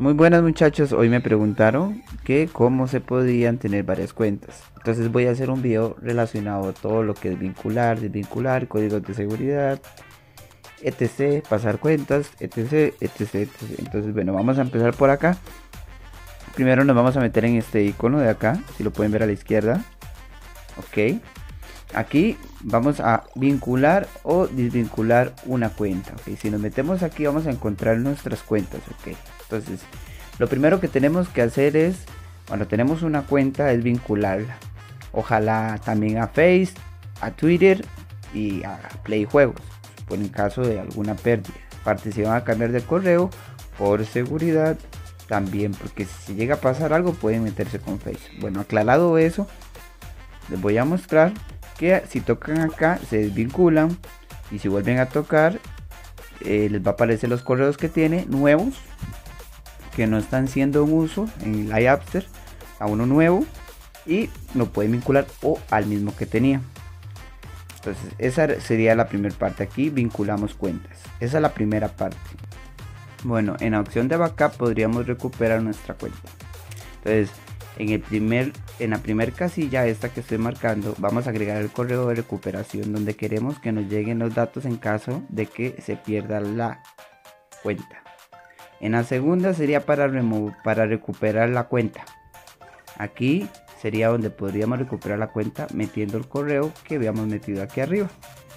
Muy buenas muchachos, hoy me preguntaron que cómo se podían tener varias cuentas. Entonces voy a hacer un video relacionado a todo lo que es vincular, desvincular, códigos de seguridad, etc, pasar cuentas, etc, etc, etc. Entonces bueno, vamos a empezar por acá. Primero nos vamos a meter en este icono de acá, si lo pueden ver a la izquierda. Ok. Aquí vamos a vincular o desvincular una cuenta. Ok, si nos metemos aquí vamos a encontrar nuestras cuentas. Ok. Entonces, lo primero que tenemos que hacer es, cuando tenemos una cuenta, es vincularla. Ojalá también a Face, a Twitter y a Play Juegos, en caso de alguna pérdida. Aparte, si van a cambiar de correo, por seguridad también, porque si llega a pasar algo, pueden meterse con Face. Bueno, aclarado eso, les voy a mostrar que si tocan acá, se desvinculan y si vuelven a tocar, eh, les va a aparecer los correos que tiene nuevos que no están siendo en uso en el iApster a uno nuevo y lo pueden vincular o al mismo que tenía. Entonces esa sería la primera parte. Aquí vinculamos cuentas. Esa es la primera parte. Bueno, en la opción de backup podríamos recuperar nuestra cuenta. Entonces en, el primer, en la primera casilla, esta que estoy marcando, vamos a agregar el correo de recuperación donde queremos que nos lleguen los datos en caso de que se pierda la cuenta. En la segunda sería para, para recuperar la cuenta. Aquí sería donde podríamos recuperar la cuenta metiendo el correo que habíamos metido aquí arriba.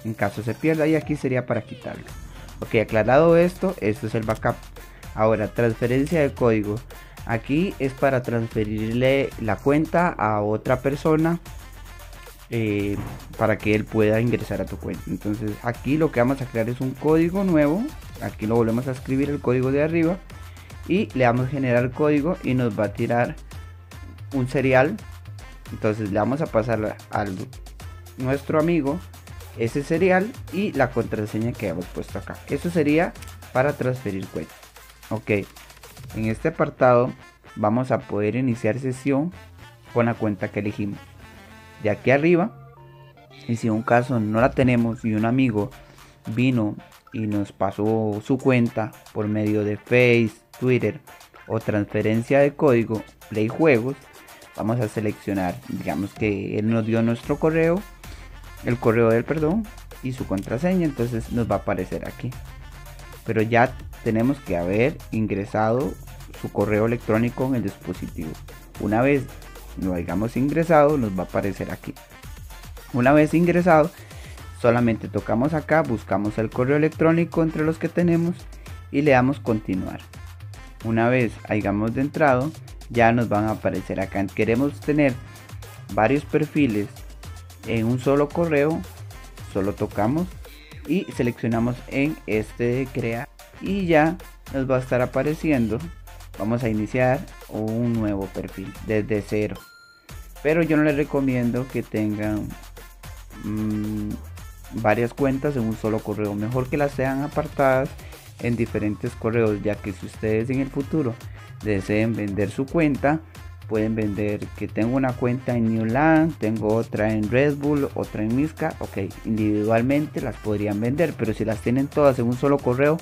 En caso se pierda y aquí sería para quitarlo. Ok, aclarado esto, esto es el backup. Ahora, transferencia de código. Aquí es para transferirle la cuenta a otra persona eh, para que él pueda ingresar a tu cuenta. Entonces aquí lo que vamos a crear es un código nuevo aquí lo volvemos a escribir el código de arriba y le damos generar código y nos va a tirar un serial entonces le vamos a pasar al nuestro amigo ese serial y la contraseña que hemos puesto acá. Eso sería para transferir cuenta. Ok en este apartado vamos a poder iniciar sesión con la cuenta que elegimos. De aquí arriba y si un caso no la tenemos y un amigo vino y nos pasó su cuenta por medio de Face, Twitter o transferencia de código Play Juegos, vamos a seleccionar, digamos que él nos dio nuestro correo, el correo del perdón y su contraseña, entonces nos va a aparecer aquí. Pero ya tenemos que haber ingresado su correo electrónico en el dispositivo. Una vez lo hayamos ingresado, nos va a aparecer aquí. Una vez ingresado, Solamente tocamos acá, buscamos el correo electrónico entre los que tenemos y le damos continuar. Una vez hayamos de entrado, ya nos van a aparecer acá. Queremos tener varios perfiles en un solo correo, solo tocamos y seleccionamos en este de crear y ya nos va a estar apareciendo. Vamos a iniciar un nuevo perfil desde cero. Pero yo no les recomiendo que tengan mm, varias cuentas en un solo correo. Mejor que las sean apartadas en diferentes correos, ya que si ustedes en el futuro deseen vender su cuenta, pueden vender que tengo una cuenta en Newland, tengo otra en Red Bull, otra en Misca, ok, individualmente las podrían vender, pero si las tienen todas en un solo correo,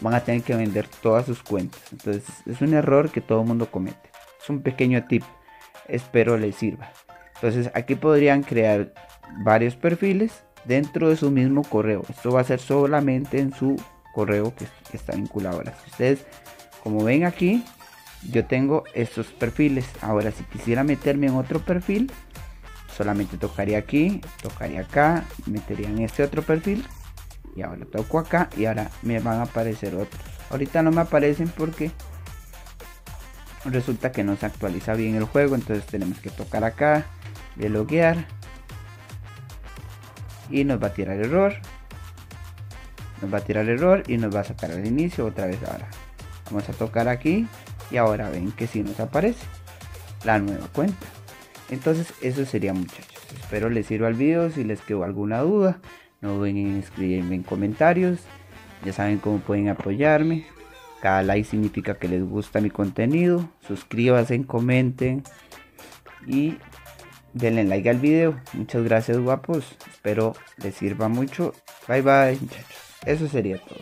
van a tener que vender todas sus cuentas. Entonces es un error que todo el mundo comete. Es un pequeño tip, espero les sirva. Entonces aquí podrían crear varios perfiles dentro de su mismo correo. Esto va a ser solamente en su correo que, está vinculado. Ahora, si ustedes, como ven aquí, yo tengo estos perfiles. Ahora, si quisiera meterme en otro perfil, solamente tocaría aquí, tocaría acá, metería en este otro perfil. Y ahora toco acá y ahora me van a aparecer otros. Ahorita no me aparecen porque resulta que no se actualiza bien el juego. Entonces tenemos que tocar acá, de loguear y nos va a tirar error nos va a tirar error y nos va a sacar al inicio otra vez ahora vamos a tocar aquí y ahora ven que si nos aparece la nueva cuenta entonces eso sería muchachos espero les sirva el video si les quedó alguna duda no duden en escribirme en comentarios Ya saben cómo pueden apoyarme. Cada like significa que les gusta mi contenido. Suscríbanse, comenten y denle like al video. Muchas gracias guapos. Espero les sirva mucho. Bye bye muchachos. Eso sería todo.